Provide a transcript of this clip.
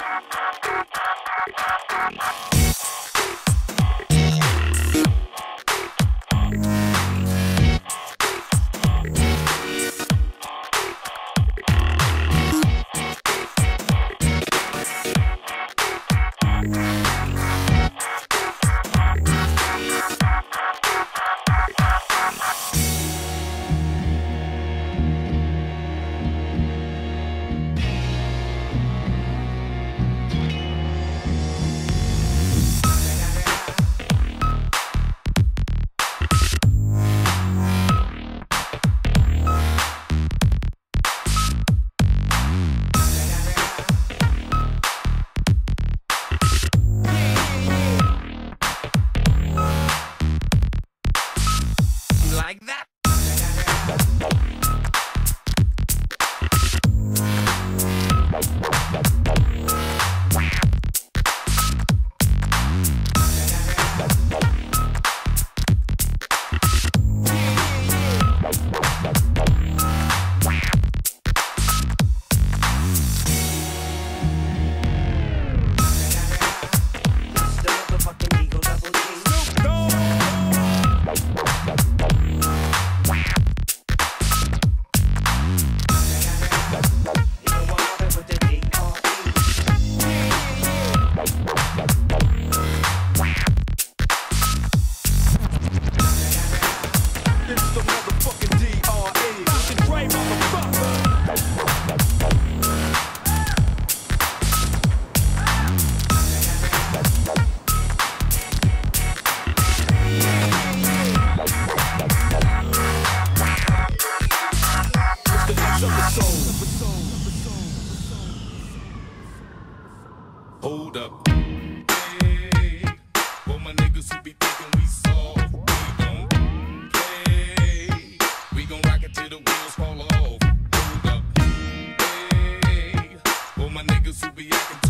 like Hold up. Hey, my niggas who be we soft, we gon' play. We gon' rock it till the wheels fall off. Hold up. Hey, my niggas who be acting